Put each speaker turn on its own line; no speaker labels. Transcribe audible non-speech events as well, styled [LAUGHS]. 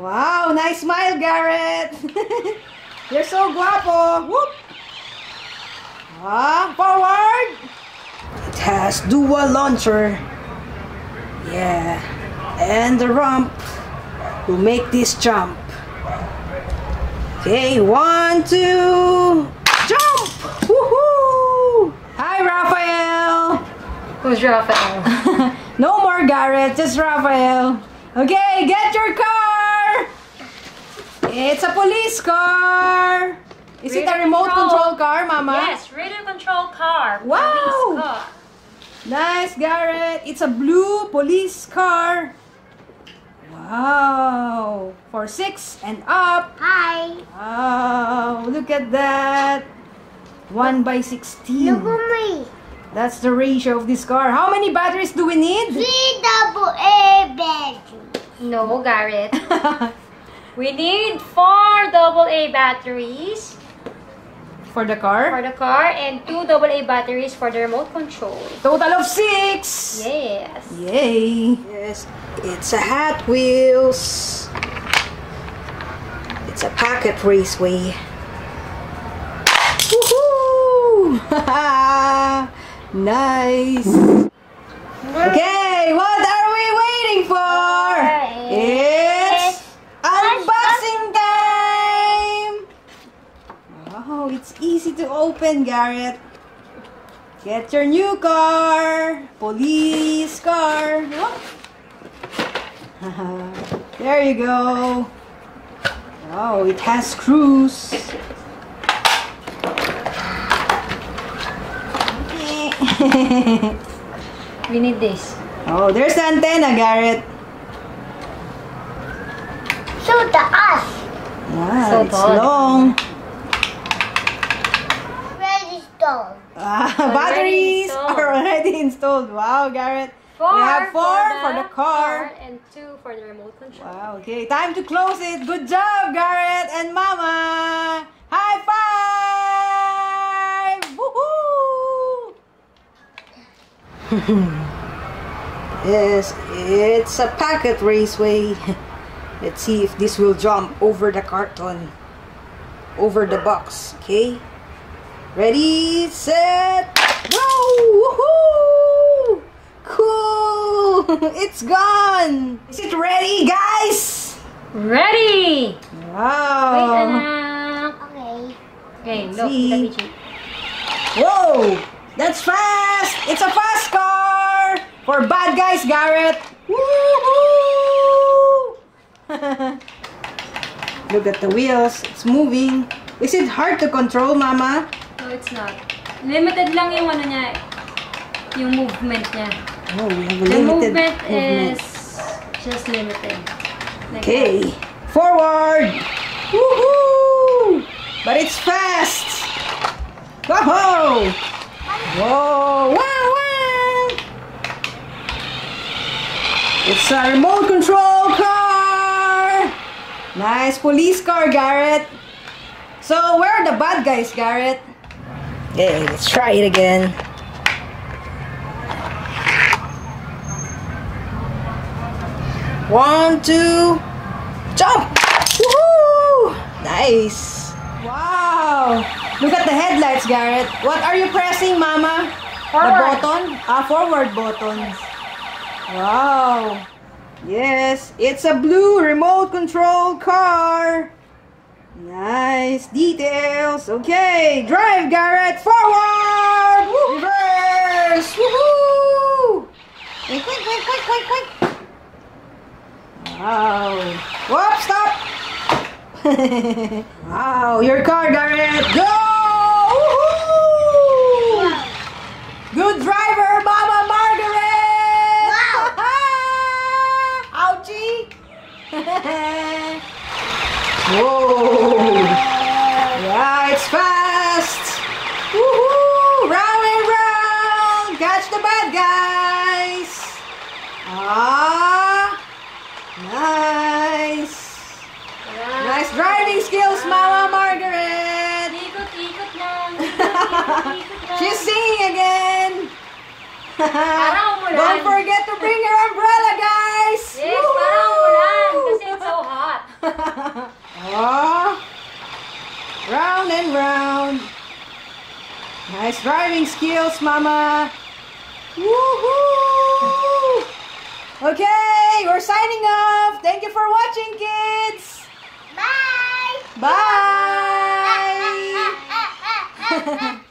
Wow, nice smile, Garrett. [LAUGHS] You're so guapo. Whoop. Ah, forward. It has dual launcher. Yeah. And the ramp will make this jump. Okay, one, two, jump! Woohoo! Hi, Raphael!
Who's Raphael? [LAUGHS]
no more Garrett, just Raphael. Okay, get your car! It's a police car! Is it a remote
control.
control car, Mama?
yes, radio control car.
Wow.
Car.
Nice, Garrett. It's a blue police car. Wow. For six and up.
Hi.
Wow. Look at that. One by 16.
Look at me.
That's the ratio of this car. How many batteries do we need?
Three double A battery.
No, Garrett. [LAUGHS] we need four AA batteries
For the car?
for the car and two AA batteries for the remote control.
Total of six.
Yes.
Yay! Yes, it's a Hot Wheels. It's a pocket raceway. Woohoo! [LAUGHS] nice. Okay, what are we waiting for? It's unboxing time. Wow, it's easy to open, Garrett. Get your new car. Police car. [LAUGHS] there you go. Oh, it has screws. [LAUGHS]
We need this.
oh, there's the antenna, Garrett.
Show the us.
Ah,
So
it's
tall.
long.
Stone. [LAUGHS]
Ah, batteries
installed.
are already installed. Wow, Garrett.
Four,
we have four for the, car.
and two for the remote control.
Wow, okay, time to close it. Good job, Garrett and Mama. High five! Woohoo! [LAUGHS] yes, it's a packet raceway. [LAUGHS] Let's see if this will jump over the carton, over the box. Okay, ready, set, go! Woohoo! Cool! [LAUGHS] It's gone! Is it ready, guys?
Ready!
Wow!
Wait.
Okay.
Okay,
Let's
look,
see.
let me check.
Whoa! That's fast! It's a fast car! For bad guys, Garrett! Woohoo! [LAUGHS] Look at the wheels. It's moving. Is it hard to control, Mama?
No, it's not. Limited lang yung ano niya, yung movement niya.
Oh, we have a
The
limited
movement,
movement.
is just limited. Like
Okay. Forward! Woohoo! But it's fast! Whoa! Whoa! Wow! Wow! It's a remote control car! Nice police car, Garrett. So, where are the bad guys, Garrett? Okay, let's try it again. One, two, jump! Woohoo! Nice! Wow! Look at the headlights, Garrett. What are you pressing, Mama?
Forward.
The button? Ah, forward button. Wow! Yes, it's a blue remote control car. Nice details. Okay, drive, Garrett. Forward! Woo! Reverse! Woohoo! Quick, quick, quick, quick, quick, quick. Wow. Whoop, stop. [LAUGHS] wow, your car, Garrett. Go! Woohoo! Good driver, Mama Margaret! [LAUGHS] Ouchie! [LAUGHS] Whoa! Yeah, it's fast! Woohoo! Round and round! Catch the bad guys! Ah! Nice! Nice driving skills, Mama Margaret!
Ikot, ikot lang. [LAUGHS] Ikot, ikot lang.
She's singing again! [LAUGHS] Don't forget to bring your umbrella, guys!
Yes, parang umulan
Woo!
kasi it's so hot.
turning round. Nice driving skills, Mama. Woohoo! Okay, we're signing off. Thank you for watching, kids.
Bye.
Bye. [LAUGHS]